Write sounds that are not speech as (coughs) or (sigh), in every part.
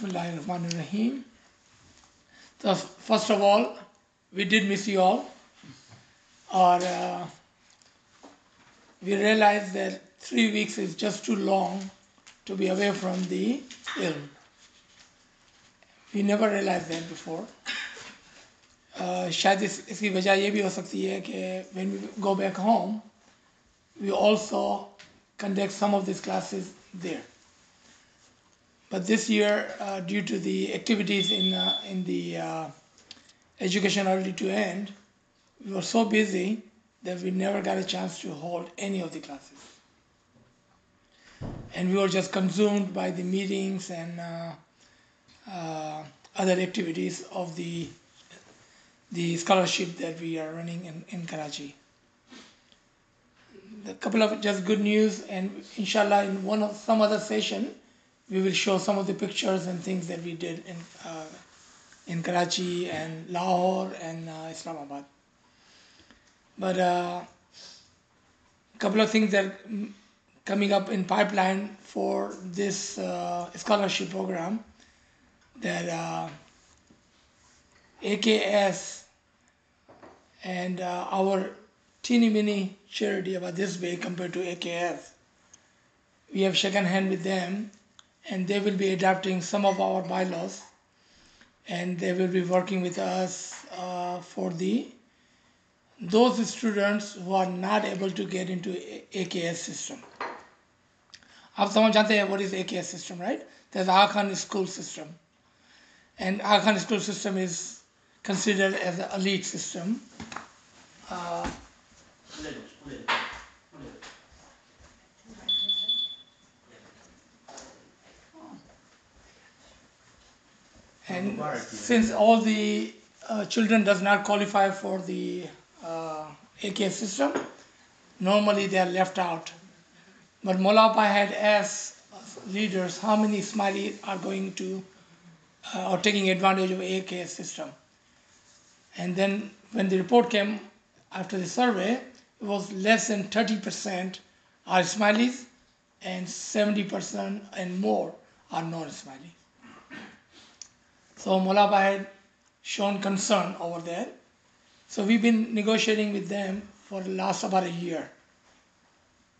Bismillahirrahmanirrahim. So first of all, we did miss you all. Or uh, we realized that three weeks is just too long to be away from the film. We never realized that before. Uh, शायद इस, इसकी वजह ये भी हो सकती है कि when we go back home, we also conduct some of these classes there. But this year, uh, due to the activities in, uh, in the uh, education early to end, we were so busy that we never got a chance to hold any of the classes. And we were just consumed by the meetings and uh, uh, other activities of the, the scholarship that we are running in, in Karachi. A couple of just good news, and inshallah, in one of some other session, we will show some of the pictures and things that we did in uh, in Karachi and Lahore and uh, Islamabad. But a uh, couple of things that are coming up in pipeline for this uh, scholarship program that uh, AKS and uh, our teeny mini charity about this big compared to AKS. We have shaken hand with them and they will be adapting some of our bylaws and they will be working with us uh, for the those students who are not able to get into AKS system. आप समझ जानते हैं what is AKS system, right? There's Aga Khan school system. And Aga Khan school system is considered as an elite system. Uh, and since all the uh, children does not qualify for the uh, AK system, normally they are left out. But Molapa had asked leaders how many Ismaili are going to uh, or taking advantage of AK system. And then when the report came after the survey, it was less than 30% are Ismailis and 70% and more are non-Ismaili. So Molaba had shown concern over there. So we've been negotiating with them for the last about a year.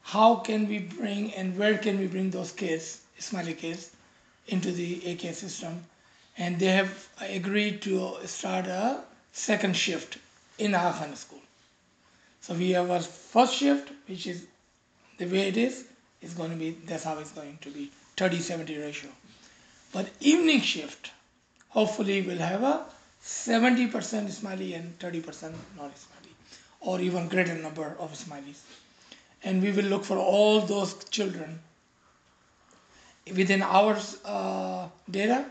How can we bring and where can we bring those kids, Ismaili kids, into the AK system? And they have agreed to start a second shift in Aga Khan school. So we have our first shift, which is the way it is, is going to be, that's how it's going to be, 30-70 ratio. But evening shift, hopefully we'll have a 70% Ismaili and 30% not Ismaili, or even greater number of Ismailis. And we will look for all those children within our uh, data,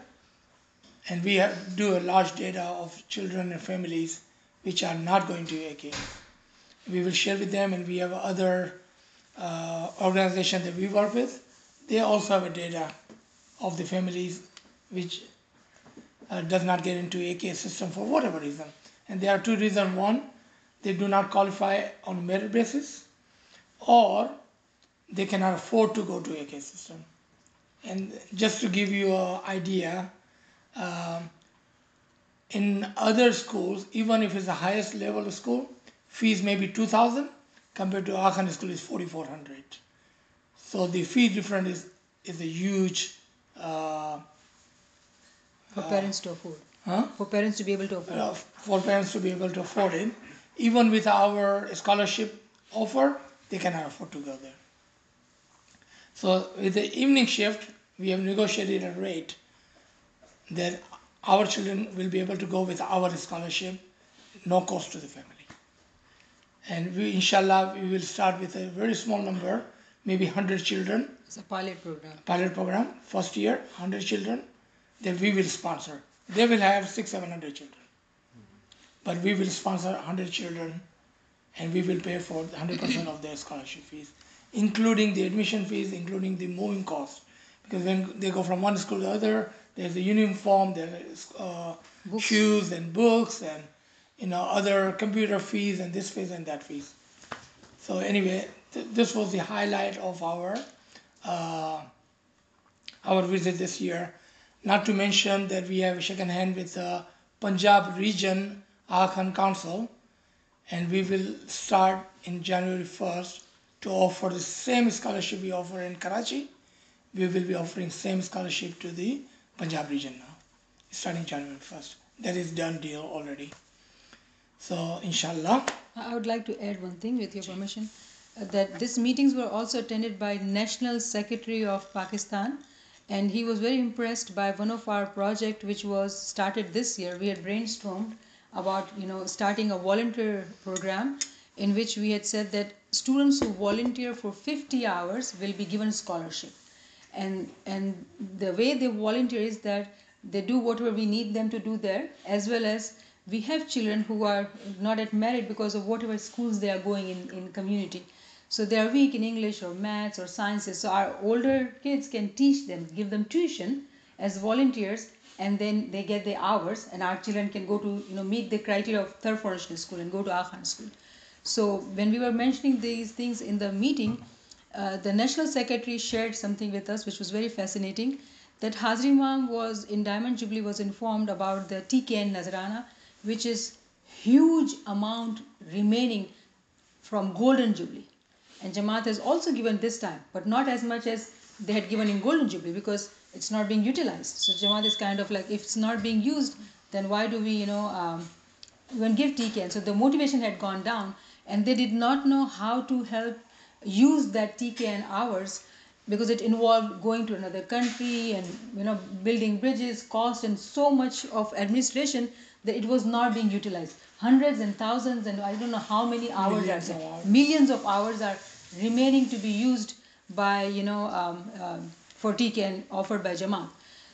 and we have, do a large data of children and families which are not going to AK. We will share with them, and we have other uh, organizations that we work with. They also have a data of the families which uh, does not get into AK system for whatever reason. And there are two reasons. One, they do not qualify on merit basis, or they cannot afford to go to AK system. And just to give you an idea, um, in other schools, even if it's the highest level of school, fees may be 2000 compared to Khan school is 4400 so the fee difference is, is a huge uh, for parents to afford. Huh? For parents to be able to afford. Uh, for parents to be able to afford it. Even with our scholarship offer, they cannot afford to go there. So with the evening shift, we have negotiated a rate that our children will be able to go with our scholarship, no cost to the family. And we, inshallah, we will start with a very small number, maybe 100 children. It's a pilot program. Pilot program, first year, 100 children that we will sponsor. They will have six, seven hundred children. But we will sponsor 100 children and we will pay for 100% of their scholarship fees, including the admission fees, including the moving costs. Because when they go from one school to the other, there's a uniform, there's uh, shoes and books and you know other computer fees and this fees and that fees. So anyway, th- this was the highlight of our uh, our visit this year. Not to mention that we have a shaken hand with the Punjab region Aga Khan Council, and we will start in January 1st to offer the same scholarship we offer in Karachi. We will be offering same scholarship to the Punjab region now, starting January 1st. That is done deal already. So, inshallah. I would like to add one thing with your permission. That these meetings were also attended by National Secretary of Pakistan and he was very impressed by one of our project which was started this year. We had brainstormed about you know starting a volunteer program in which we had said that students who volunteer for 50 hours will be given scholarship and and the way they volunteer is that they do whatever we need them to do there as well as we have children who are not at merit because of whatever schools they are going in in community so they are weak in english or maths or sciences. So our older kids can teach them give them tuition as volunteers and then they get the hours and our children can go to you know meet the criteria of third foundation school and go to Aga Khan school. So when we were mentioning these things in the meeting uh, the national secretary shared something with us which was very fascinating that Hazar Imam was in Diamond Jubilee was informed about the TKN Nazarana which is huge amount remaining from Golden Jubilee and Jamaat has also given this time but not as much as they had given in Golden Jubilee because it's not being utilized. So Jamaat is kind of like if it's not being used then why do we you know um, even give TKN so the motivation had gone down and they did not know how to help use that TKN hours because it involved going to another country and you know building bridges cost and so much of administration that it was not being utilized hundreds and thousands and i don't know how many hours Millions are there. hours. millions of hours are remaining to be used by you know um, um, for TKN offered by Jamaat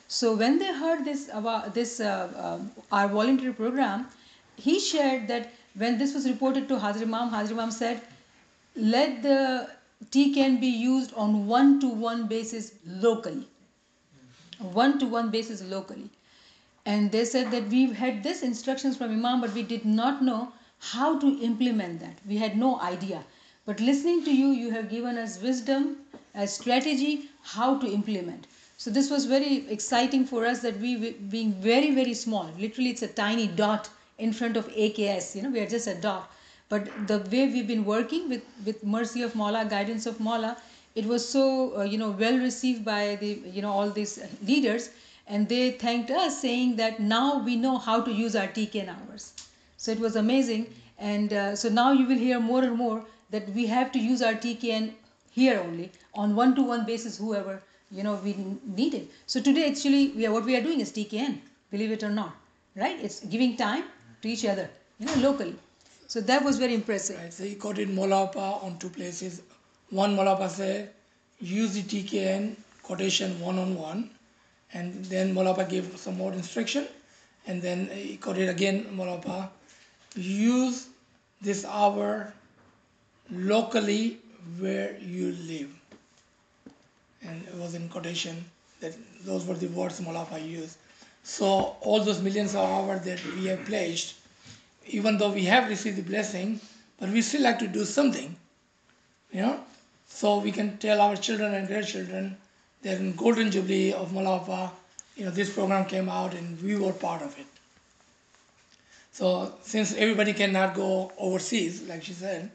so when they heard this about this uh, um, our voluntary program he shared that when this was reported to Hazar Imam, Hazar Imam said, let the TKN be used on one-to-one basis locally. One-to-one basis locally. And they said that we've had this instructions from Imam, but we did not know how to implement that. We had no idea. But listening to you, you have given us wisdom, a strategy, how to implement. So this was very exciting for us that we, being very, very small, literally it's a tiny dot in front of AKS, you know, we are just a dot. But the way we've been working with, with mercy of Mawla, guidance of Mawla, it was so, uh, you know, well received by the, you know, all these leaders. And they thanked us saying that now we know how to use our TKN hours. So it was amazing. And uh, so now you will hear more and more that we have to use our TKN here only on one-to-one basis, whoever, you know, we need it. So today actually we are, what we are doing is TKN, believe it or not, right? It's giving time to each other, you know, locally. So that was very impressive. Right, so he quoted Molapa on two places. One Molapa said, use the TKN quotation one on one, and then Molapa gave some more instruction, and then he quoted again Molapa, use this hour locally where you live. And it was in quotation that those were the words Molapa used. So all those millions of hours that we have pledged, even though we have received the blessing, but we still like to do something, you know, so we can tell our children and grandchildren that in Golden Jubilee of Malapa, you know, this program came out and we were part of it. So since everybody cannot go overseas, like she said,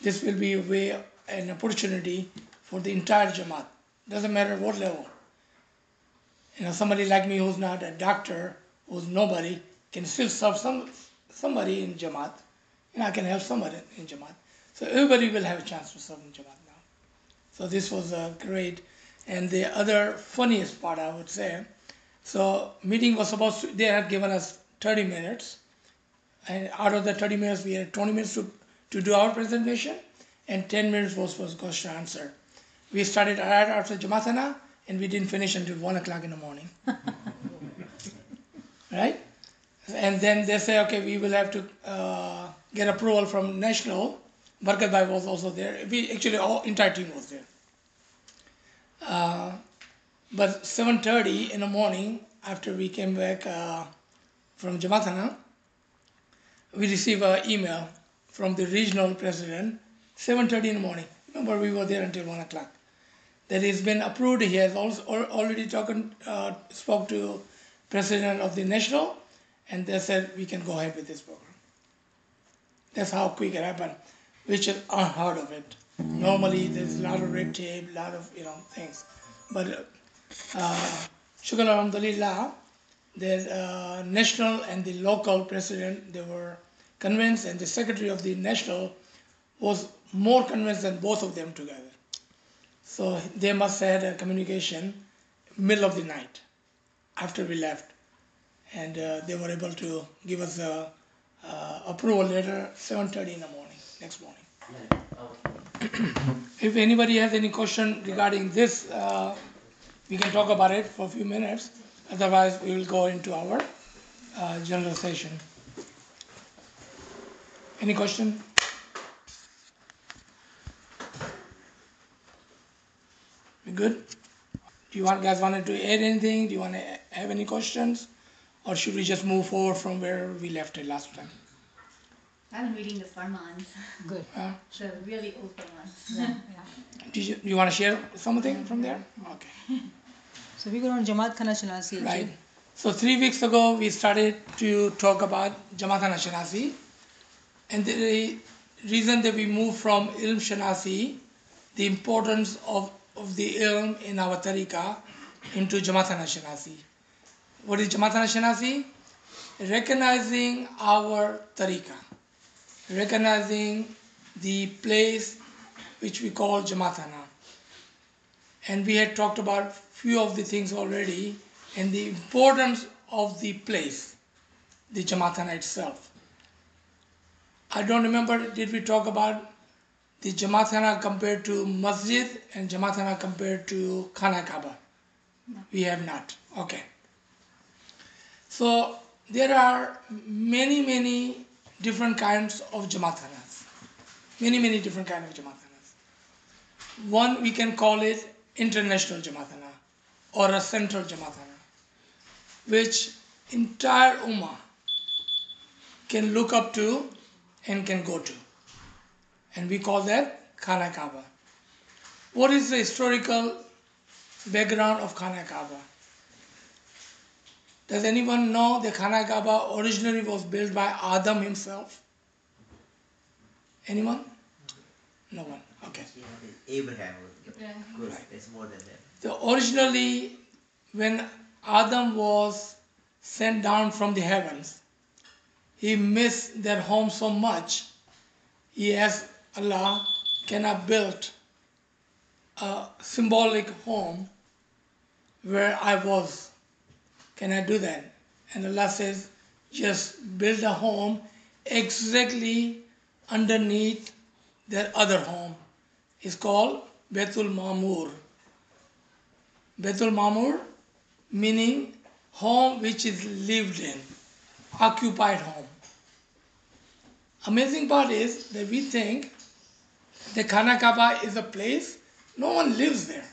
this will be a way, an opportunity for the entire Jamaat. Doesn't matter what level. You know, somebody like me who's not a doctor, who's nobody, can still serve some somebody in Jamaat. And I can help somebody in Jamaat. So everybody will have a chance to serve in Jamaat now. So this was a great. And the other funniest part, I would say, so meeting was supposed to, they had given us 30 minutes. And out of the 30 minutes, we had 20 minutes to, to do our presentation, and 10 minutes was for question answer. We started right after Jamaatana, and we didn't finish until 1 o'clock in the morning. (laughs) right? And then they say, okay, we will have to uh, get approval from national. Barkat Bhai was also there. We actually, all entire team was there. Uh, but 7.30 in the morning, after we came back uh, from Jamaatana, we received an email from the regional president, 7.30 in the morning. Remember, we were there until 1 o'clock. that it's been approved. He has also already talked, uh, spoke to president of the national, and they said we can go ahead with this program. That's how quick it happened, which is unheard of it. Normally, there's a lot of red tape, a lot of you know things, but uh, Shukr Alhamdulillah, the uh, national and the local president they were convinced, and the secretary of the national was more convinced than both of them together. So they must have had a communication middle of the night after we left, and uh, they were able to give us a uh, approval letter 7:30 in the morning next morning. If anybody has any question regarding this, uh, we can talk about it for a few minutes. Otherwise, we will go into our uh, general session. Any question? We good? Do you want guys wanted to add anything? Do you want to have any questions, or should we just move forward from where we left it last time? I've been reading the Farmans, Good. Uh, (laughs) the really old Farmans. Yeah, yeah. do you, you want to share something from there? Okay. (laughs) So we go on Jamaat Khana Shanasi. Right. So three weeks ago, we started to talk about Jamaatan Shanasi. And the reason that we moved from Ilm Shanasi, the importance of, of the Ilm in our tariqah, into Jamaatan Shanasi. What is Jamaatan Shanasi? Recognizing our tariqah, recognizing the place which we call Jamaatana and we had talked about few of the things already and the importance of the place the jamaatana itself. I don't remember did we talk about the jamaatana compared to masjid and jamaatana compared to khana kaaba? We have not. Okay. So there are many many different kinds of jamaatanas many many different kinds of jamaatanas one we can call it international Jamaatana or a central Jamaatana, which entire Ummah can look up to and can go to. And we call that Khana Kaaba. What is the historical background of Khana Kaaba? Does anyone know the Khana Kaaba originally was built by Adam himself? Anyone? No one. Okay. Abraham was good. It's more than that. So originally, when Adam was sent down from the heavens, he missed their home so much. He asked Allah, "Can I build a symbolic home where I was? Can I do that?" And Allah says, "Just build a home exactly underneath their other home. It's called Betul Mamur." Betul Mamur meaning home which is lived in, occupied home. Amazing part is that we think the Khana Kaaba is a place, no one lives there.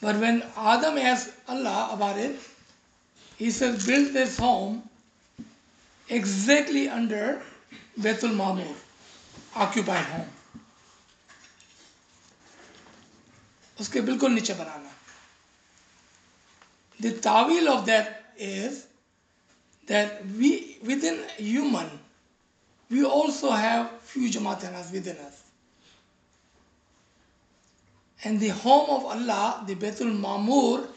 But when Adam asked Allah about it, he says, build this home exactly under Betul Mamur, occupied home. उसके बिल्कुल नीचे बनाना the tawil of that is that we within human we also have few jamaatanas within us and the home of allah the betul mamur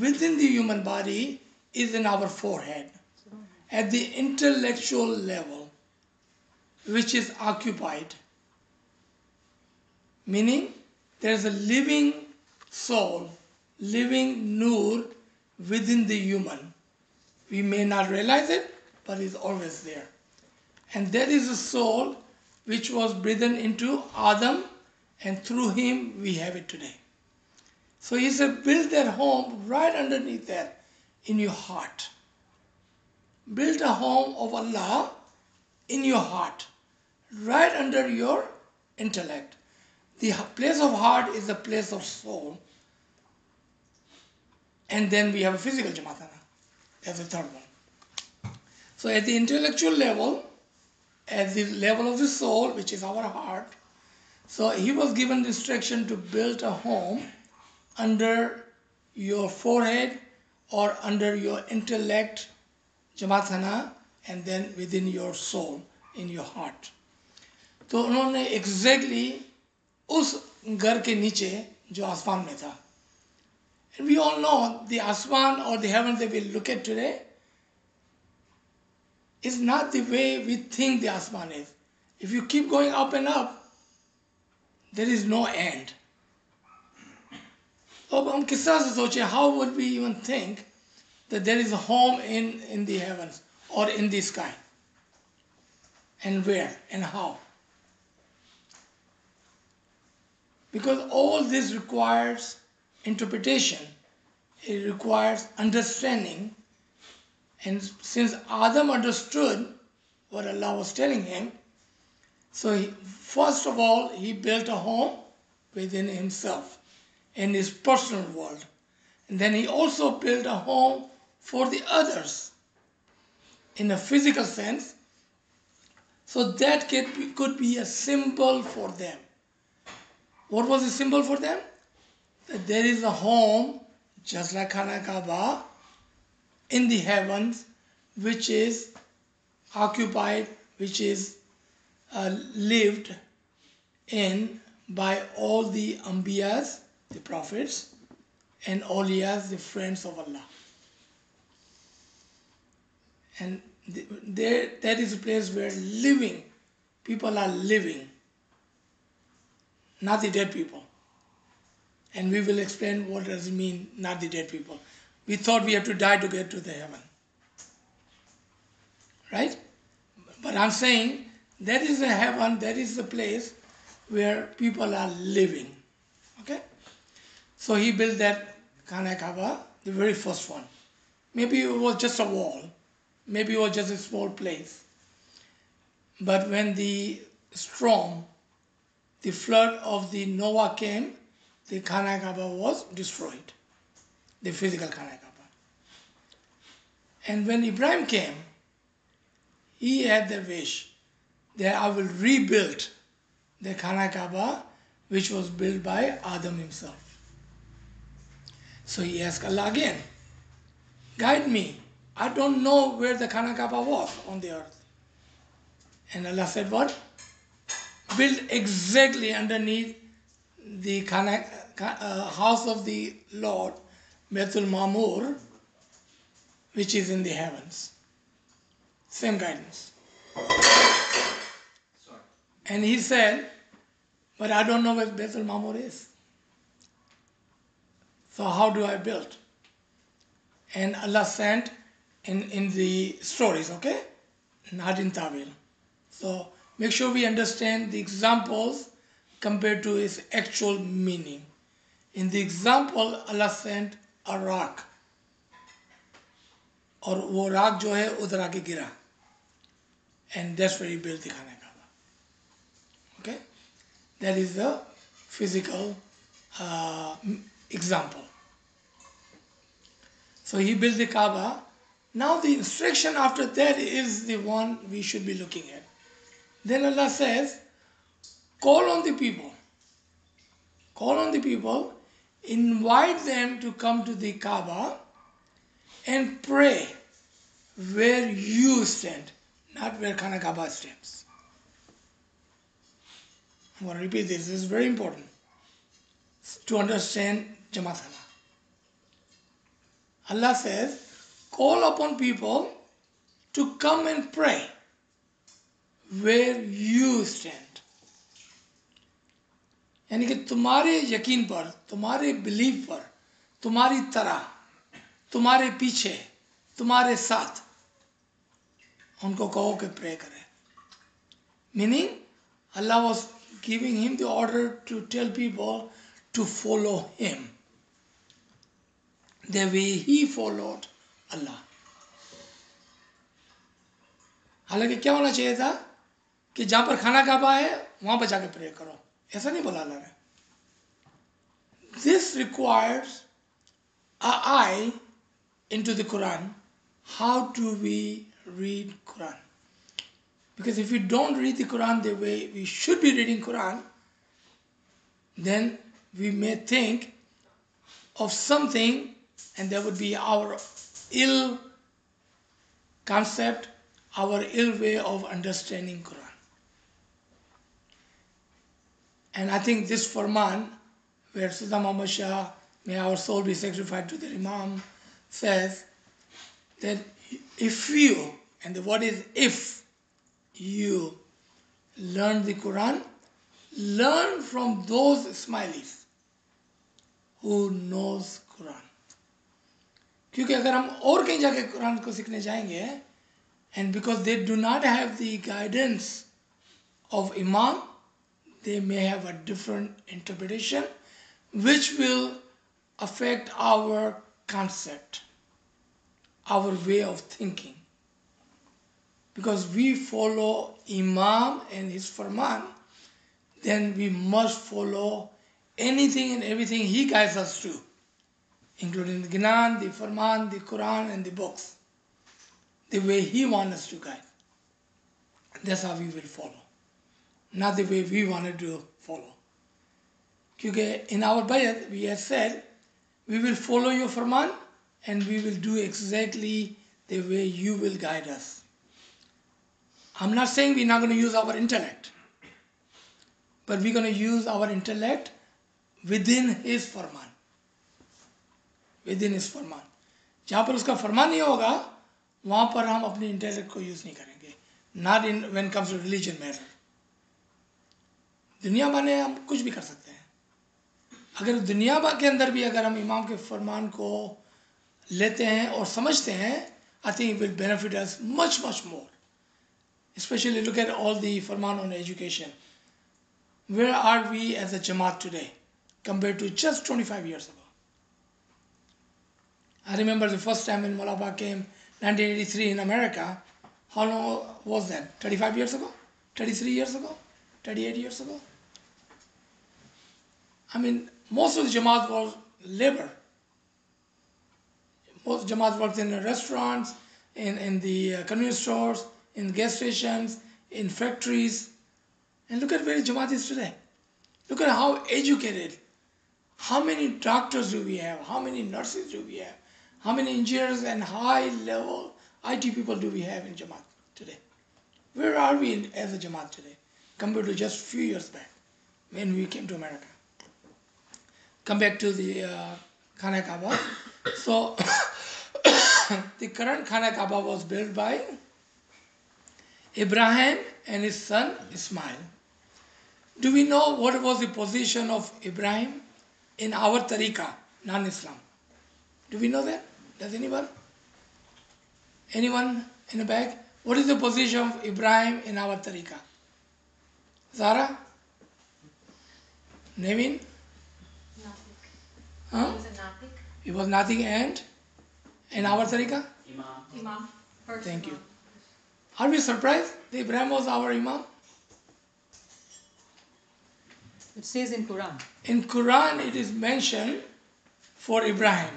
within the human body is in our forehead at the intellectual level which is occupied meaning there is a living soul, living nur within the human. We may not realize it, but it's always there. And that is a soul which was breathed into Adam, and through him we have it today. So he said, build that home right underneath that in your heart. Build a home of Allah in your heart, right under your intellect. The place of heart is the place of soul. And then we have a physical Jamaatana as the third one. So at the intellectual level, at the level of the soul, which is our heart, So he was given the instruction to build a home under your forehead or under your intellect, Jamathana, and then within your soul, in your heart. तो उन्होंने exactly उस घर के नीचे जो आसमान में था And we all know the asman or the heaven that we look at today is not the way we think the asman is. If you keep going up and up, there is no end. अब हम किस तरह से सोचे how would we even think that there is a home in, in the heavens or in the sky? And where and how? Because all this requires interpretation, it requires understanding. And since Adam understood what Allah was telling him, so he, first of all, he built a home within himself in his personal world. And then he also built a home for the others in a physical sense. So that could be, could be a symbol for them. What was the symbol for them? That there is a home, just like Khana Kaaba, in the heavens, which is occupied, which is Uh, lived in by all the Ambiyas, the prophets, and Awliyas, the friends of Allah. And there, that is a place where living people are living, not the dead people. And we will explain what does it mean, not the dead people. We thought we have to die to get to the heaven. Right? But I'm saying that is the heaven, that is the place where people are living. Okay? So he built that Khana Kaaba, the very first one. Maybe it was just a wall, maybe it was just a small place. But when the storm, the flood of the Noah came, the Khana Kaaba was destroyed, the physical Khana Kaaba. And when Ibrahim came, he had the wish that I will rebuild the Khana Kaaba, which was built by Adam himself. So he asked Allah again, guide me. I don't know where the Khana Kaaba was on the earth. And Allah said, what? Build exactly underneath the Khana, uh, house of the Lord, Baitul Mamur, which is in the heavens. Same guidance. And he said, but I don't know where Baitul Mamur is. So how do I build? And Allah sent in, in the stories, okay? Not in Tawil. So make sure we understand the examples compared to its actual meaning. In the example, Allah sent a rock. or वो राग जो है उधर आके गिरा and that's very Okay, that is the physical uh, example. So he built the Kaaba. Now the instruction after that is the one we should be looking at. Then Allah says, call on the people. Call on the people, invite them to come to the Kaaba and pray where you stand, not where Khana Kaaba stands. I'm going to repeat this, this is very important to understand Jamathana. Allah says, call upon people to come and pray where you stand. यानी कि तुम्हारे यकीन पर तुम्हारे believe पर तुम्हारी तरह तुम्हारे पीछे तुम्हारे साथ उनको कहो कि प्रे करें meaning Allah was giving him the order to tell people to follow him. The way he followed Allah. हालाँकि क्या होना चाहिए था कि जहाँ पर खाना काबा है वहाँ पर जाकर प्रे करो ऐसा नहीं बोला अल्लाह ने this requires I in to the Quran how to be read Quran Because if we don't read the Quran the way we should be reading Quran, then we may think of something and that would be our ill concept, our ill way of understanding Quran. And I think this Farman, where Sultan Muhammad Shah, may our soul be sacrificed to the Imam, says that if you, and the word is if you learn the Quran, learn from those Ismailis who knows Quran. क्योंकि अगर हम और कहीं जाके कुरान को सीखने जाएंगे and because they do not have the guidance of इमाम they may have a different interpretation which will affect our concept, our way of thinking. Because we follow Imam and his Farman, then we must follow anything and everything he guides us to, including the Gnan, the Farman, the Quran, and the books, the way he wants us to guide. That's how we will follow not the way we wanted to follow. Because in our bayat we have said, we will follow your farman and we will do exactly the way you will guide us. I'm not saying we're not going to use our intellect, but we're going to use our intellect within his farman. Within his farman. जहाँ पर उसका फरमान नहीं होगा वहाँ पर हम अपने intellect को यूज़ नहीं करेंगे not in when comes to religion matter दुनिया माने हम कुछ भी कर सकते हैं अगर दुनिया के अंदर भी अगर हम इमाम के फरमान को लेते हैं और समझते हैं I think will benefit us much much more especially look at all the farman on education. Where are we as a jamaat today compared to just 25 years ago? I remember the first time when Malaba came 1983 in america. How long was that? 35 years ago? 33 years ago? 38 years ago. I mean, most of the Jamaat was labor. Most Jamaat worked in restaurants, in, in the uh, convenience stores, in gas stations, in factories. And look at where Jamaat is today. Look at how educated, how many doctors do we have, how many nurses do we have, how many engineers and high level IT people do we have in Jamaat today. Where are we in, as a Jamaat today? compared to just a few years back when we came to America. Come back to the uh. So, (coughs) the current Khana Kaaba was built by Ibrahim and his son Ismail. Do we know what was the position of Ibrahim in our tariqah, non-Islam? Do we know that? Does anyone? Anyone in the back? What is the position of Ibrahim in our tariqah? Zara? Nevin? Huh? He was a Natik. It was nothing and in our tariqah? Imam. Imam. First Thank you. Are we surprised? The Ibrahim was our Imam? It says in Quran. In Quran it is mentioned for Ibrahim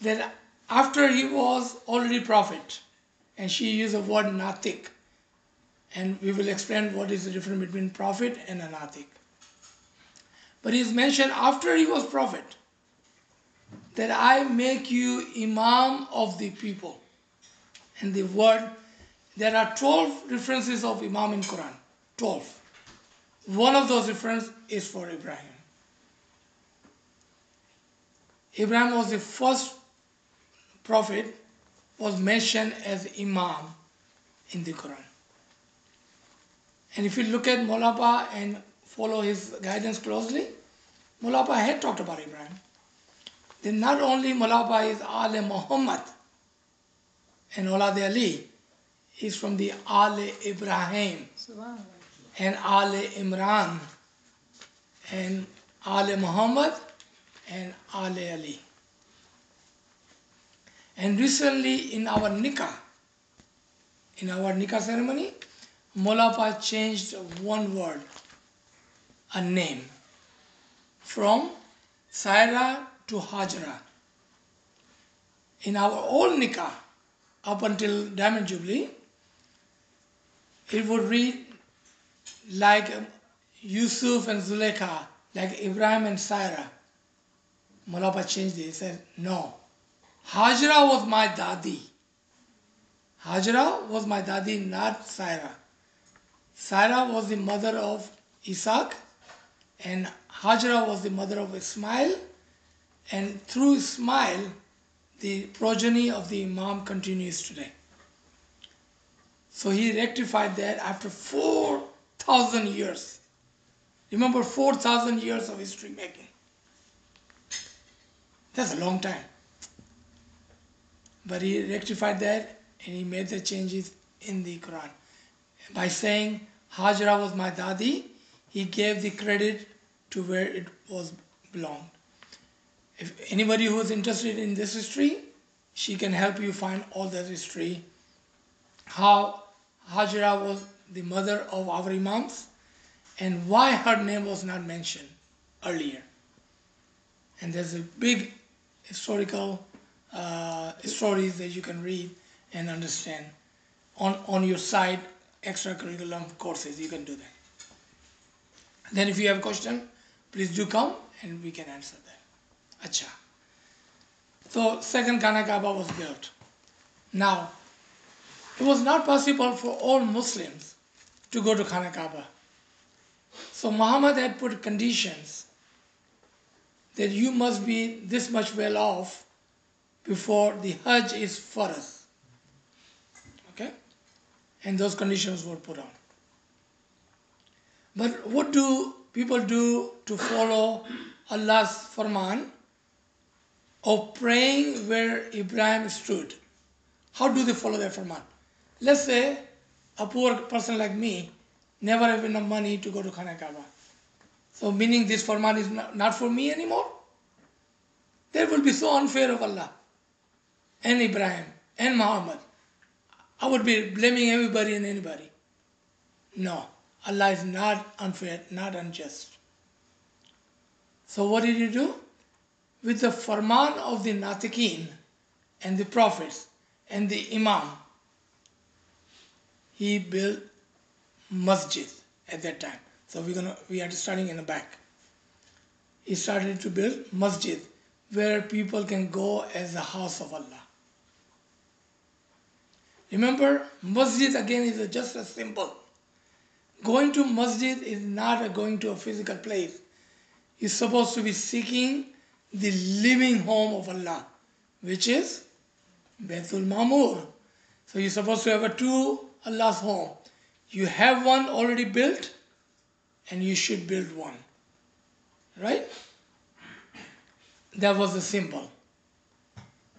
that after he was already prophet and she used the word natik and we will explain what is the difference between prophet and a natik. But he is mentioned after he was prophet that I make you imam of the people. And the word, there are 12 references of imam in Quran. 12. One of those references is for Ibrahim. Ibrahim was the first prophet, was mentioned as imam in the Quran. And if you look at Molapa and follow his guidance closely, Molapa had talked about Ibrahim. Then not only Molapa is Ale Muhammad and Olad Ali, he's from the Ale Ibrahim and Ale Imran and Ale Muhammad and Ale Ali. And recently in our nikah, in our nikah ceremony, Molapa changed one word, a name, from Saira to Hajra. In our old nikah, up until Diamond Jubilee, it would read like Yusuf and Zulekha, like Ibrahim and Sarah. Mulapa changed it. He said, no. Hajra was my dadi. Hajra was my dadi, not Sarah. Sarah was the mother of Isaac, and Hajra was the mother of Ismail, and through Ismail, the progeny of the Imam continues today. So he rectified that after 4,000 years. Remember, 4,000 years of history making. That's a long time. But he rectified that and he made the changes in the Quran. By saying Hajra was my dadi, he gave the credit to where it was belonged. If anybody who is interested in this history, she can help you find all that history. How Hajra was the mother of our Imams and why her name was not mentioned earlier. And there's a big historical uh, stories that you can read and understand on, on your side extracurriculum courses. You can do that. Then if you have question please do come and we can answer that. Acha. So second Khana Kaaba was built. Now it was not possible for all Muslims to go to Khana Kaaba so Muhammad had put conditions that you must be this much well off before the Hajj is for us. Okay? And those conditions were put on. But what do people do to follow Allah's farman of praying where Ibrahim stood? How do they follow that farman? Let's say a poor person like me never have enough money to go to Khana. So meaning this farman is not for me anymore? That will be so unfair of Allah and Ibrahim and Muhammad. I would be blaming everybody and anybody. No, Allah is not unfair, not unjust. So what did he do? With the farman of the Natiqeen and the prophets and the Imam, he built masjid at that time. So we're gonna we are starting in the back. He started to build masjid where people can go as the house of Allah. Remember, masjid again is just a symbol. Going to masjid is not going to a physical place. You're supposed to be seeking the living home of Allah, which is Baitul Mamur. So you're supposed to have a two Allah's home. You have one already built, and you should build one. Right? That was the symbol.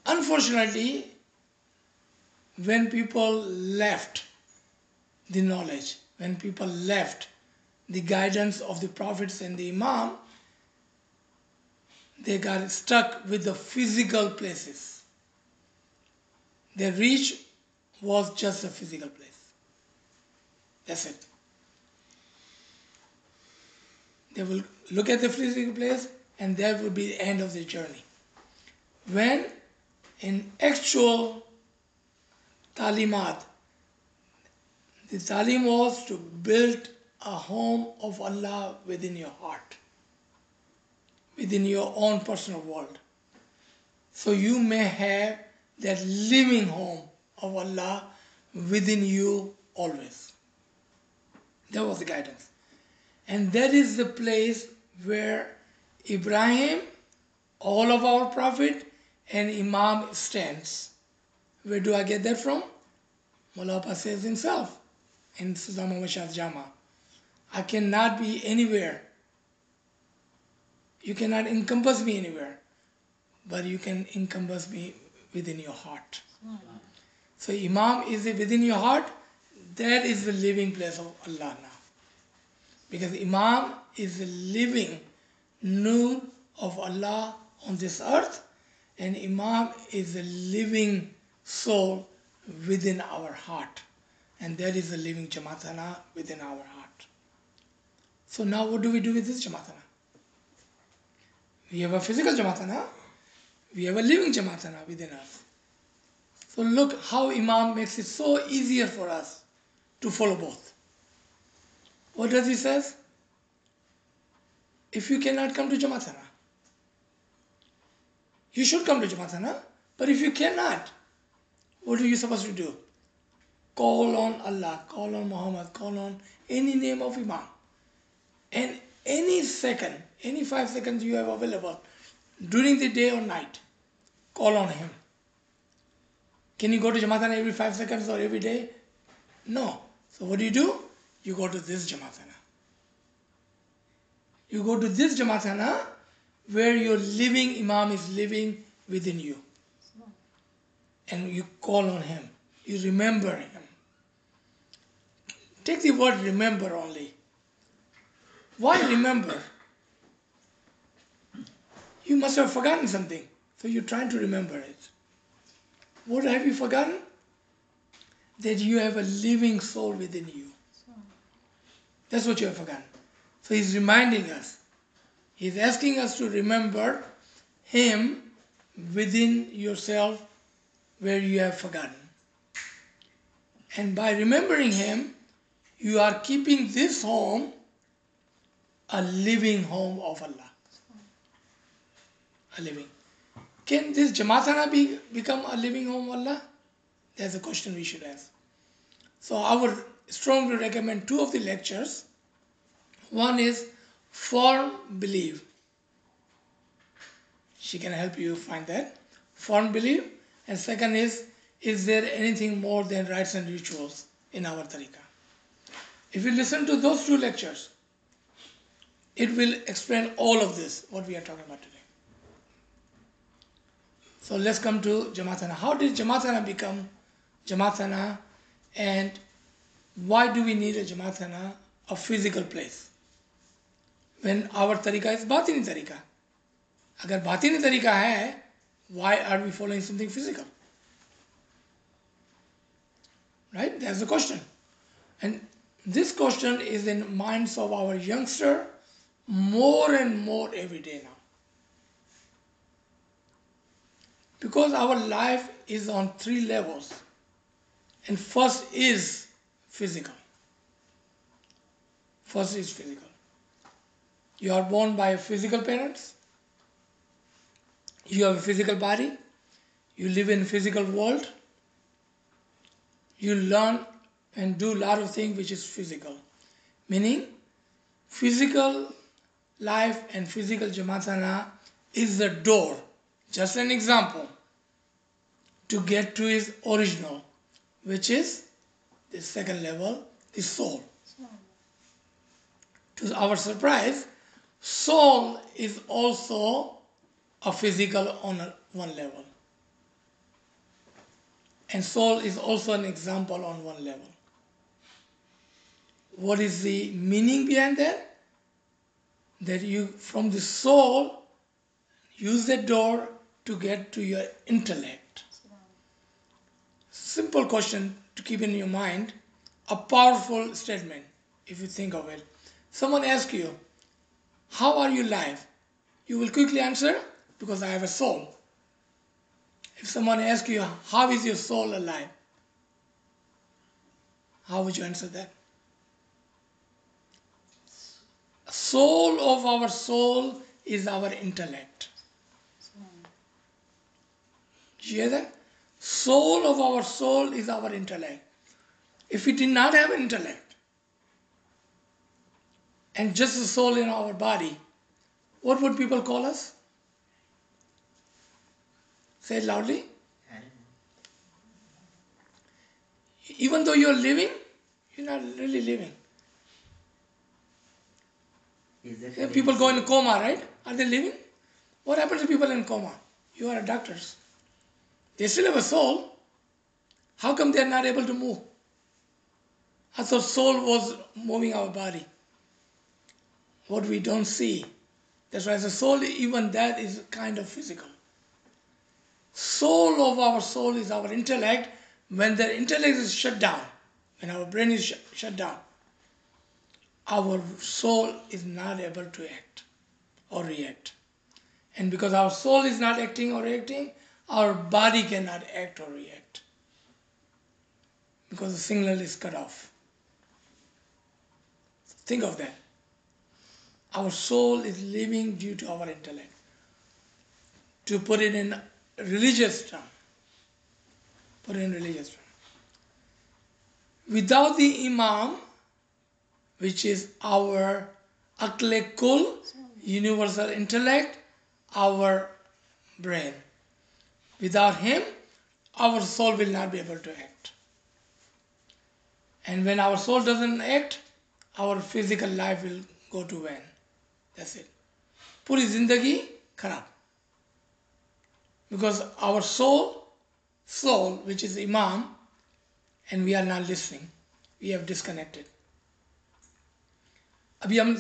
Unfortunately, when people left the knowledge, when people left the guidance of the prophets and the Imam, they got stuck with the physical places. Their reach was just a physical place. It. They will look at the physical place and that will be the end of the journey. When in actual talimat, the talim was to build a home of Allah within your heart, within your own personal world. So you may have that living home of Allah within you always. That was the guidance. And that is the place where Ibrahim, all of our Prophet, and Imam stands. Where do I get that from? Mulapa says himself in Suzama Washaz Jama. I cannot be anywhere. You cannot encompass me anywhere, but you can encompass me within your heart. So Imam is within your heart. That is the living place of Allah now. Because Imam is the living noor of Allah on this earth, and Imam is the living soul within our heart. And that is the living Jamaatana within our heart. So now what do we do with this Jamaatana? We have a physical Jamaatana, we have a living Jamaatana within us. So look how Imam makes it so easier for us to follow both. What does he says? if you cannot come to Jamaatana? You should come to Jamaatana, but if you cannot, what are you supposed to do? Call on Allah, call on Muhammad, call on any name of Imam. And any second, any five seconds you have available during the day or night, call on him. Can you go to Jamaatana every five seconds or every day? No. So what do you do? You go to this Jamaatana. You go to this Jamaatana where your living Imam is living within you. And you call on him. You remember him. Take the word remember only. Why remember? You must have forgotten something. So you're trying to remember it. What have you forgotten? That you have a living soul within you. That's what you have forgotten. So he's reminding us. He's asking us to remember him within yourself where you have forgotten. And by remembering him, you are keeping this home a living home of Allah. A living. Can this Jamaatana be, become a living home of Allah? That's a question we should ask. So I would strongly recommend two of the lectures. One is Form Believe. She can help you find that. Form Believe. And second is Is there anything more than rites and rituals in our tariqah? If you listen to those two lectures, it will explain all of this, what we are talking about today. So let's come to Jamaatana. How did Jamaatana become Jamaatana and why do we need a Jamaatana, a physical place? When our tariqa is Batini tariqa. अगर बातिनी तरीका है why are we following something physical? Right? That's the question. And this question is in minds of our youngster more and more every day now. Because our life is on three levels. and first is physical. First is physical. You are born by physical parents. You have a physical body. You live in physical world. You learn and do a lot of things which is physical. Meaning physical life and physical Jamaatana is the door. Just an example to get to his original, which is the second level, the soul. To our surprise, soul is also a physical on one level. And soul is also an example on one level. What is the meaning behind that? That you, from the soul, use the door to get to your intellect. Simple question to keep in your mind, a powerful statement if you think of it. Someone asks you, How are you alive? You will quickly answer, Because I have a soul. If someone asks you, How is your soul alive? How would you answer that? Soul of our soul is our intellect. Do you hear that? Soul of our soul is our intellect. If we did not have intellect and just the soul in our body, what would people call us? Say it loudly. Even though you're living, you're not really living. People go in coma, right? Are they living? What happens to people in coma? You are doctors. They still have a soul. How come they are not able to move? I thought soul was moving our body. What we don't see. That's why the soul, even that is kind of physical. Soul of our soul is our intellect. When the intellect is shut down, when our brain is shut, shut down, our soul is not able to act or react. And because our soul is not acting or reacting, our body cannot act or react. Because the signal is cut off. Think of that. our soul is living due to our intellect. To put it in religious term, put it in religious term. Without the Imam, which is our akle kul, universal intellect, our brain. Without him, our soul will not be able to act. And when our soul doesn't act, our physical life will go to when. That's it. पूरी जिंदगी खराब because our soul soul which is imam and we are not listening we have disconnected अभी हम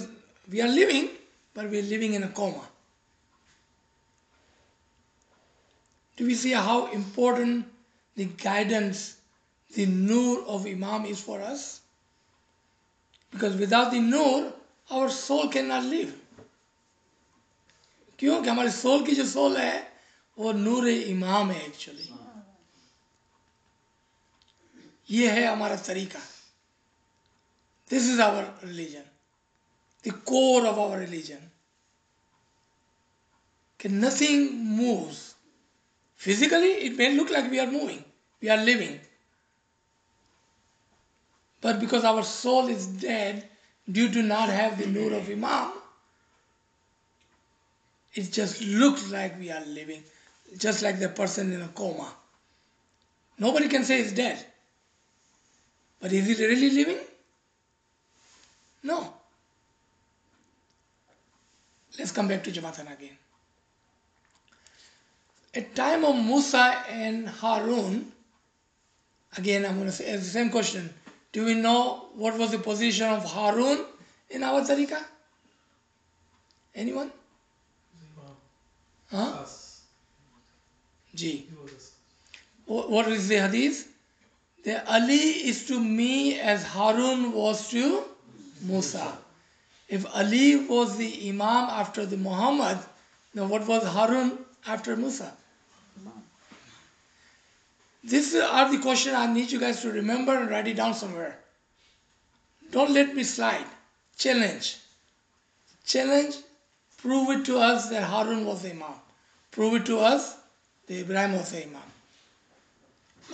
we are living but we are living in a coma we see how important the guidance the nur of imam is for us because without the nur our soul cannot live क्यों कि हमारी soul की जो soul है वो नूर इमाम है actually ये है हमारा तरीका this is our religion the core of our religion कि nothing moves physically it may look like we are moving. We are living. But because our soul is dead due to not have the nur of imam it just looks like we are living just like the person in a coma. Nobody can say he's dead. But is he really living? No. Let's come back to Jamatan again at time of Musa and Harun, again I'm going to say the same question. Do we know what was the position of Harun in our tariqah? Anyone? Huh? Ji. What is the hadith? The Ali is to me as Harun was to Musa. If Ali was the Imam after the Muhammad, then what was Harun after Musa? These are the questions I need you guys to remember and write it down somewhere. Don't let me slide. Challenge. Challenge. Prove it to us that Harun was the Imam. Prove it to us that Ibrahim was the Imam.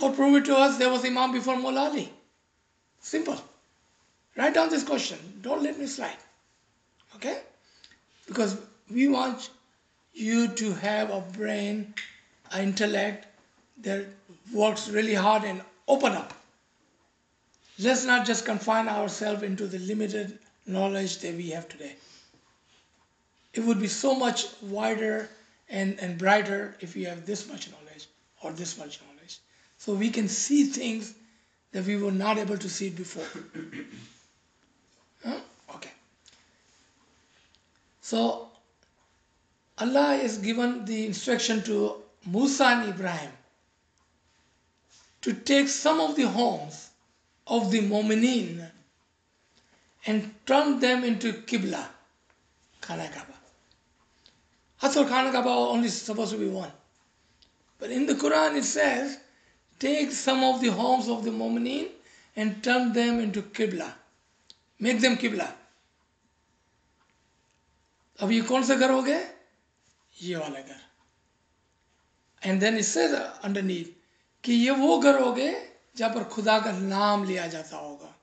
Or prove it to us there was Imam before Mowla Ali. Simple. Write down this question. Don't let me slide. Okay? Because we want you to have a brain, an intellect that works really hard and open up. Let's not just confine ourselves into the limited knowledge that we have today. It would be so much wider and, and brighter if we have this much knowledge or this much knowledge. So we can see things that we were not able to see before. (coughs) Huh? Okay. So Allah is given the instruction to Musa and Ibrahim to take some of the homes of the Mu'mineen and turn them into Qibla, Khana Kaaba. I thought Khana Kaaba only supposed to be one. But in the Quran it says, take some of the homes of the Mu'mineen and turn them into Qibla. Make them Qibla. अब ये कौन सा घर हो गया ये वाला घर। एंड देन इससे अंडरनीथ कि ये वो घर हो गए जहाँ पर खुदा का नाम लिया जाता होगा।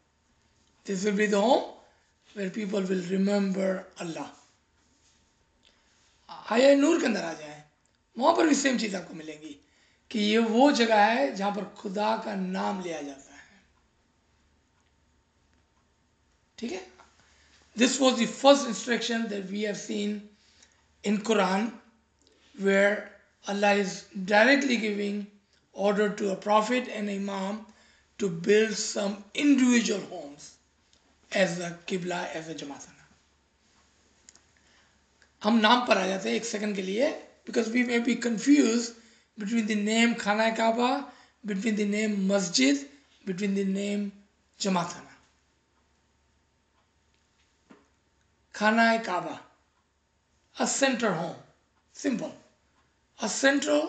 This will be the home where people will remember Allah आया नूर के अंदर, आ जाए। वहाँ पर भी सेम चीज़ आपको मिलेंगी कि ये वो जगह है जहाँ पर खुदा का नाम लिया जाता है। ठीक है? This was the first instruction that we have seen in Quran where Allah is directly giving order to a prophet and imam to build some individual homes as a qibla as a jamaatana हम नाम पर आ जाते हैं एक second के लिए because we may be confused between the name Khana Kaaba, between the name Masjid, between the name Jamaatana. Khana Kaaba, a center home, simple, a central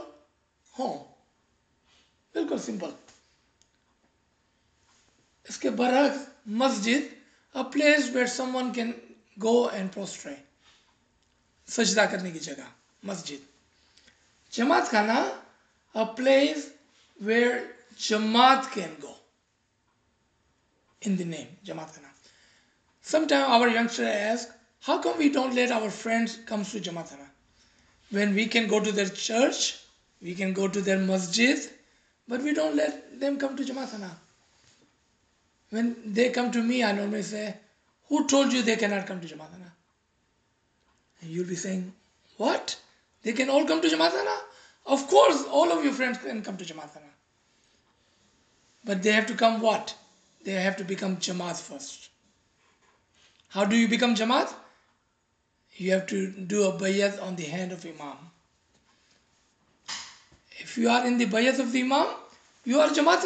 home. बिल्कुल simple इसके बरक masjid a place where someone can go and prostrate सजदा करने की जगह, मस्जिद. Jamatkhana a place where jamat can go in the name jamatkhana. Sometime our youngster ask how come we don't let our friends comes to jamatkhana? When we can go to their church we can go to their masjid but we don't let them come to jamaat khana when they come to me i normally say who told you they cannot come to jamaat khana and you'll be saying what? They can all come to jamaat khana of course all of your friends can come to jamaat khana but they have to come what? They have to become jamaat first. How do you become jamaat you have to do a bayat on the hand of imam. If you are in the bayat of the imam you are jamaat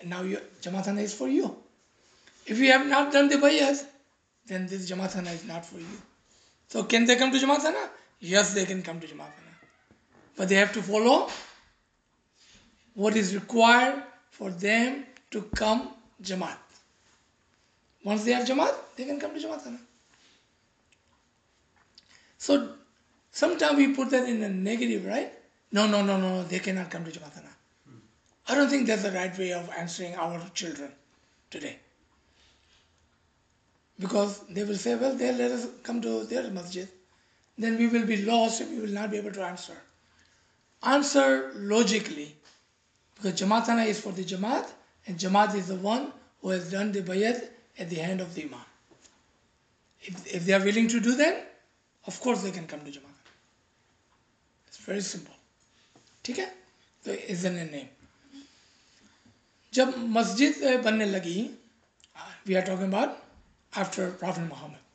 and now your jamaatana is for you. If you have not done the bayat then this jamaatana is not for you. So can they come to jamaatana yes they can come to jamaatana but they have to follow what is required for them to come jamaat once they have jamaat they can come to jamaatana so sometimes we put that in a negative, right? No, no, no, no, they cannot come to Jamaatana. I don't think that's the right way of answering our children today. Because they will say, well, they let us come to their masjid. Then we will be lost and we will not be able to answer. Answer logically. Because Jamaatana is for the Jamaat and Jamaat is the one who has done the bayat at the hand of the Imam. If, if they are willing to do that, of course they can come to Jamaat. It's very simple. ठीक है? तो is an name जब मस्जिद बनने लगी we are talking about after prophet Mohammad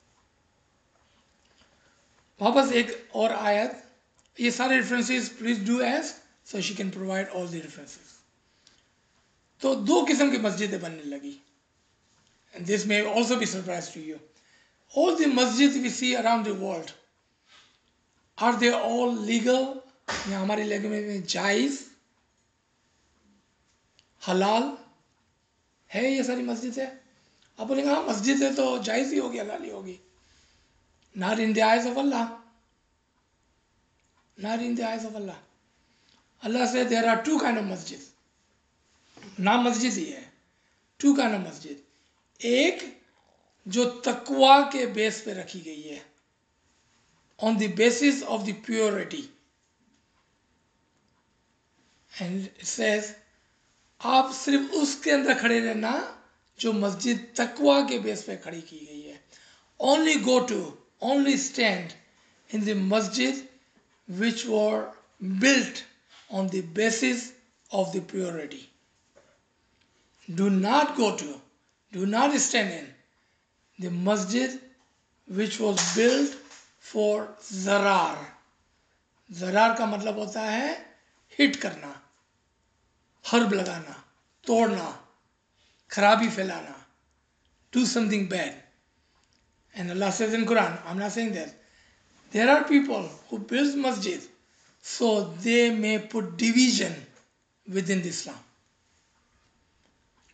वापस एक और आयत, ये सारे references please do as so she can provide all the references तो दो किस्म की मस्जिदें बनने लगी. And this may also be surprise to you all the masjids we see around the world, are they all legal? या हमारे इलाके में जायज़? हलाल? है ये सारी मस्जिद है? आप बोलेंगे हाँ मस्जिद है तो जायज़ ही होगी, हलाल ही होगी. Not in the eyes of Allah not in the eyes of Allah Allah से there are two kind of masjid नाम मस्जिद ही है. टू काइंड ऑफ़ मस्जिद एक जो तकवा के बेस पे रखी गई है on the basis of the purity and says आप सिर्फ़ उसके अंदर खड़े रहना जो मस्जिद तकवा के बेस पे खड़ी की गई है। Only go to only stand in the masjid which were built on the basis of the purity do not go to do not stand in the masjid which was built for zarar zarar का मतलब होता है hit करना herb लगाना तोड़ना खराबी फैलाना do something bad and Allah says in Quran I'm not saying that there are people who build masjid so they may put division within the Islam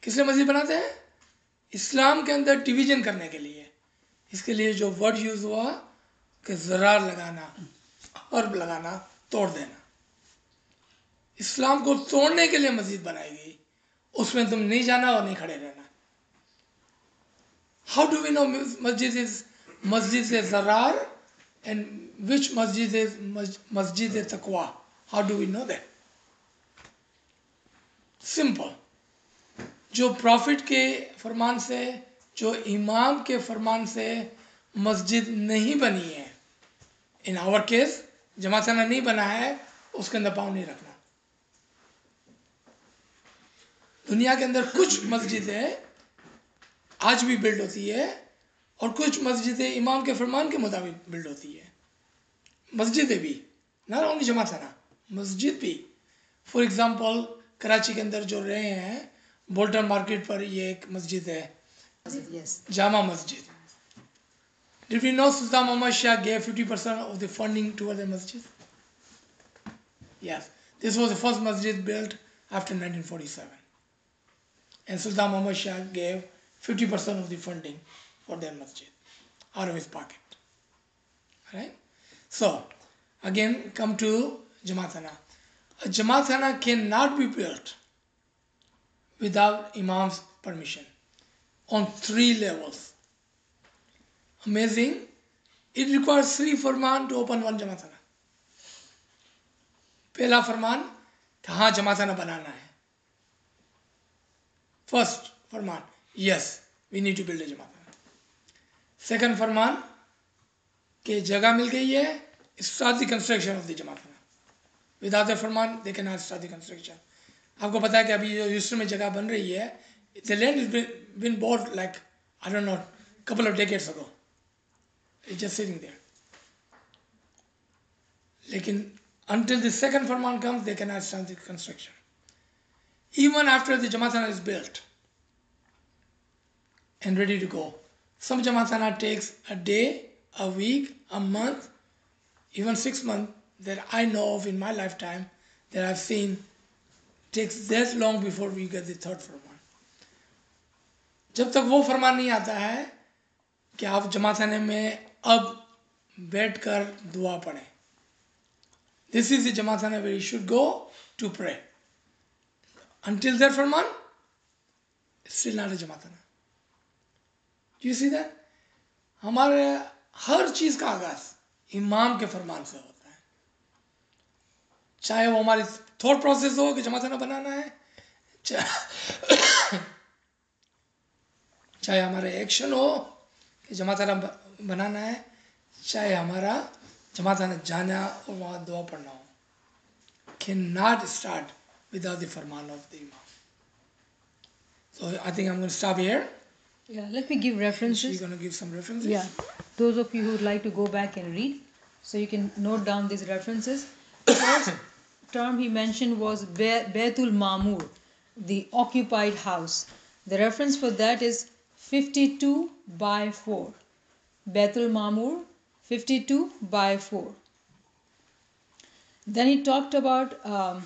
किसने मस्जिद बनाते हैं इस्लाम के अंदर डिवीज़न करने के लिए। इसके लिए जो वर्ड यूज़ हुआ, कि जरार लगाना हर्ब लगाना, तोड़ देना। इस्लाम को तोड़ने के लिए मस्जिद बनाई गई। उसमें तुम नहीं जाना और नहीं खड़े रहना। How do we know Masjid is Masjid e Zarar and which मस्जिद is Masjid e Taqwa how do we know that simple जो प्रॉफिट के फरमान से, जो इमाम के फरमान से मस्जिद नहीं बनी है। इन आवर केस जमाताना नहीं बना है, उसके अंदर पाँव नहीं रखना। दुनिया के अंदर कुछ मस्जिदें आज भी बिल्ड होती है, और कुछ मस्जिदें इमाम के फरमान के मुताबिक बिल्ड होती है। मस्जिदें भी ना ओनली जमाताना मस्जिद भी। फॉर एग्ज़ाम्पल कराची के अंदर जो रहे हैं बोल्टन मार्केट पर ये एक मस्जिद है Yes. Jama Masjid Did we know Sultan Muhammad Shah gave 50% of the funding toward the masjid? Yes. This was the first masjid built after 1947. And Sultan Muhammad Shah gave 50% of the funding for their masjid out of his pocket. Right? So, again, come to Jamaatana. A Jamaatana cannot be built without Imam's permission, on three levels. Amazing. It requires three farman to open one Jamaatana. पहला फरमान कहाँ जमाताना बनाना है first farman yes we need to build a jamatkhana second farman कि जगह मिल गई है start the construction of the jamatkhana without the farman they can not start the construction आपको पता है कि अभी जो यूसर में जगह बन रही है the land is been board like I don't know couple of decades ago it's just sitting there लेकिन until the second farman comes, they cannot start the construction. Even after the Jamaatana is built and ready to go, some Jamaatana takes a day, a week, a month, even six months that I know of in my lifetime that I've seen takes that long before we get third farman जब तक वो फरमान नहीं आता है कि आप जमा थाने में अब बैठ कर दुआ पढ़ें। This is the jamatkhana way you should go to pray until that farman still not a jamatkhana you see that हमारे हर चीज़ का आगाज़ इमाम के फरमान से होता है। चाहे वो हमारी थॉट प्रोसेस हो कि जमाताना बनाना है चाहे चाहे हमारे एक्शन हो कि जमाताना बनाना है चाहे हमारा जमाताना जाना और वहाँ दुआ पढ़ना हो can not start without the farman of the imam So I think I'm going to stop here. Yeah, let me give references. going to give some references. Yeah, those of you who would like to go back and read, so you can note down these references. First term he mentioned was Be- Mamur, the occupied house. The reference for that is 52 by 4. Baitul Mamur, 52 by 4. Then he talked about um,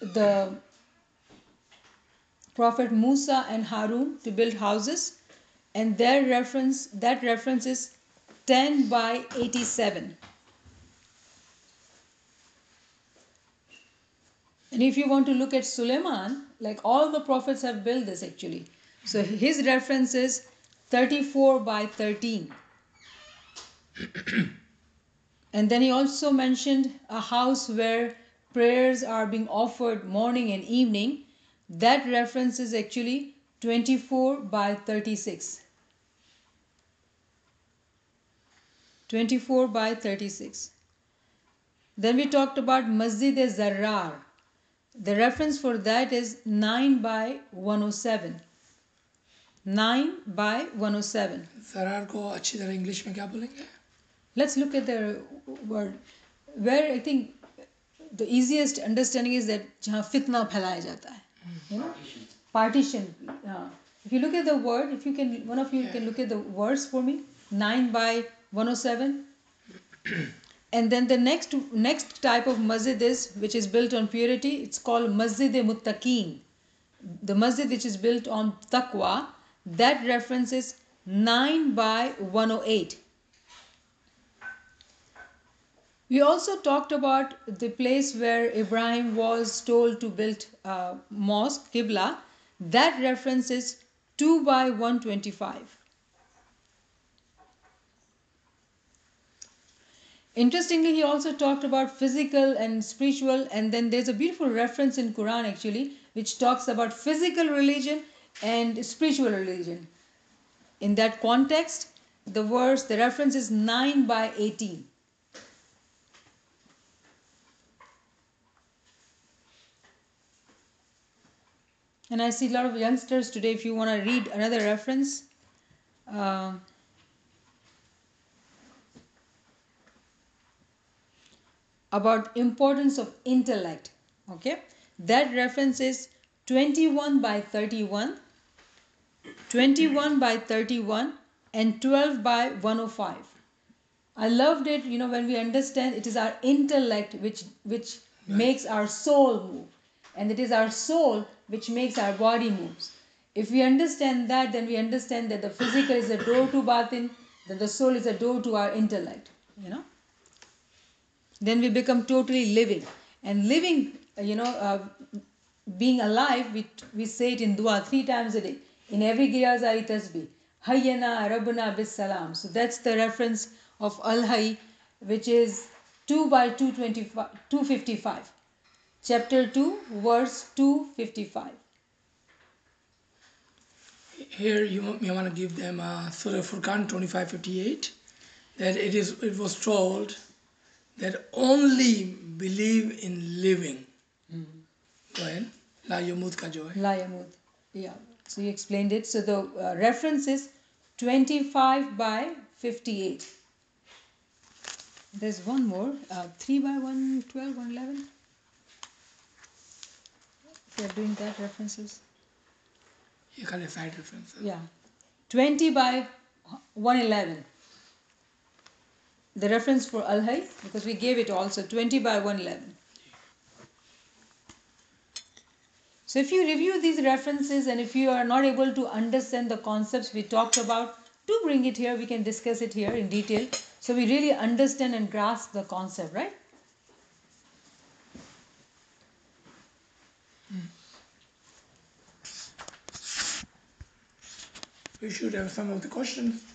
the Prophet Musa and Harun to build houses, and their reference that reference is 10 by 87. And if you want to look at Suleiman, like all the prophets have built this actually. So his reference is 34 by 13. (clears throat) and then he also mentioned a house where prayers are being offered morning and evening. That reference is actually 24 by 36. 24 by 36. Then we talked about Masjid e Zarrar. The reference for that is 9 by 107. 9 by 107. Zarar को अच्छी तरह English में क्या बोलेंगे Let's look at the word. Where I think the easiest understanding is that जहाँ फितना फैलाया जाता है. You know? Partition. Yeah. If you look at the word, if you can, one of you can look at the words for me. 9 by 107. (clears throat) And then the next next type of masjid is which is built on purity. It's called Masjid e. The masjid which is built on taqwa. That reference is 9 by 108. We also talked about the place where Ibrahim was told to build a mosque, Qibla. That reference is 2 by 125. Interestingly, he also talked about physical and spiritual, and then there's a beautiful reference in Quran actually, which talks about physical religion and spiritual religion. In that context, the verse, the reference is 9 by 18. And I see a lot of youngsters today, if you want to read another reference, uh, about importance of intellect okay that reference is 21 by 31 21 by 31 and 12 by 105 i loved it you know when we understand it is our intellect which which makes our soul move and it is our soul which makes our body moves If we understand that, then we understand that the physical is a door to batin, that the soul is a door to our intellect. You know? Then we become totally living. And living, uh, you know, uh, being alive, we, we say it in dua three times a day. In every Giyazari tasbih. Hayyana Rabbana bis salam. So that's the reference of Al Hayy, which is 2 by 225, 255. Chapter 2, verse 255. Here you may want to give them uh, Surah Furqan 2558 that it is it was told that only believe in living. Go ahead. La yamut ka jo hai. La Yamud. Yeah. So you explained it. So the uh, reference is 25 by 58. There's one more. Uh, 3 by 112, 111. If you're doing that references. You call it side references. Yeah. 20 by 111. The reference for Al because we gave it also 20 by 111. So if you review these references and if you are not able to understand the concepts we talked about, do bring it here. We can discuss it here in detail. So we really understand and grasp the concept, right? We should have some of the questions.